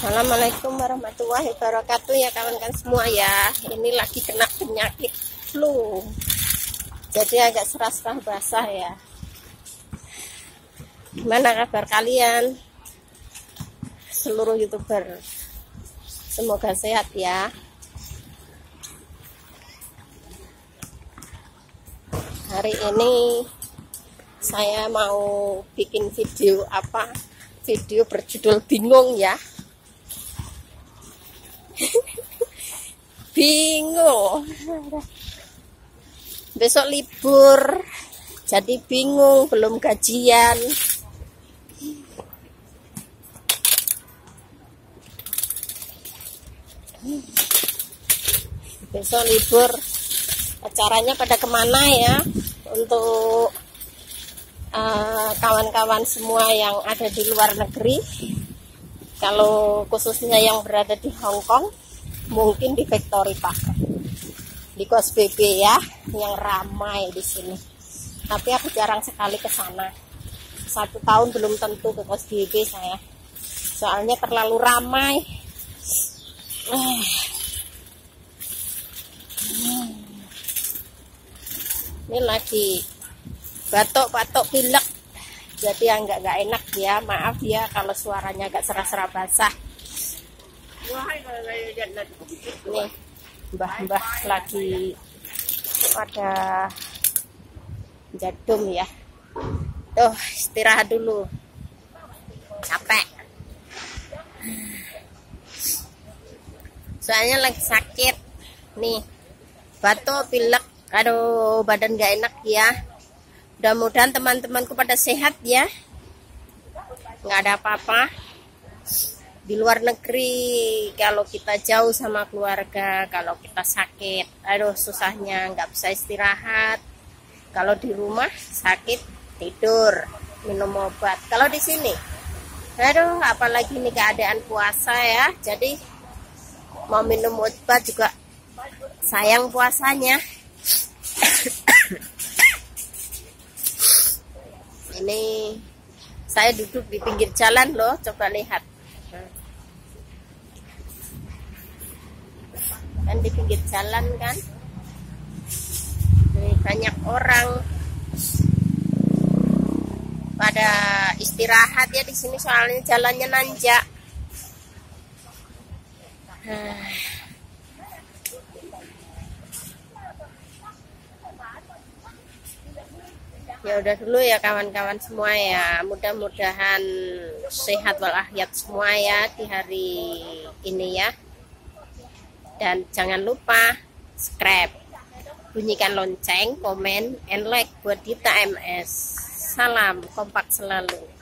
Assalamualaikum warahmatullahi wabarakatuh ya kawan-kawan semua ya. Ini lagi kena penyakit flu. Jadi agak serah-serah basah ya. Gimana kabar kalian? Seluruh youtuber semoga sehat ya. Hari ini saya mau bikin video apa? Video berjudul bingung ya bingung. Besok libur jadi bingung belum gajian. Besok libur acaranya pada ke mana ya? Untuk eh, kawan-kawan uh, semua yang ada di luar negeri kalau khususnya yang berada di Hong Kong mungkin di Factory Park. Di Kos BB ya yang ramai di sini. Tapi aku jarang sekali ke sana. Satu tahun belum tentu ke Kos BB saya. Soalnya terlalu ramai. Ini lagi batok-batok pilek. Jadi yang nggak nggak enak ya maaf ya kalau suaranya agak serah-serah basah. Nih mbah-mbah lagi pada jadum ya. Tuh istirahat dulu. Capek. Soalnya lagi sakit. Nih batuk pilek. Aduh badan gak enak ya. Mudah-mudahan teman-temanku pada sehat ya nggak ada apa-apa. Di luar negeri kalau kita jauh sama keluarga kalau kita sakit aduh susahnya nggak bisa istirahat. Kalau di rumah sakit tidur minum obat. Kalau di sini aduh apalagi ini keadaan puasa ya. Jadi mau minum obat juga sayang puasanya. Ini saya duduk di pinggir jalan loh coba lihat. Kan di pinggir jalan kan? Ini banyak orang. Pada istirahat ya di sini soalnya jalannya nanjak ya udah dulu ya kawan-kawan semua ya. Mudah-mudahan sehat walafiat semua ya di hari ini ya. Dan jangan lupa subscribe bunyikan lonceng komen and like buat Dita MS salam kompak selalu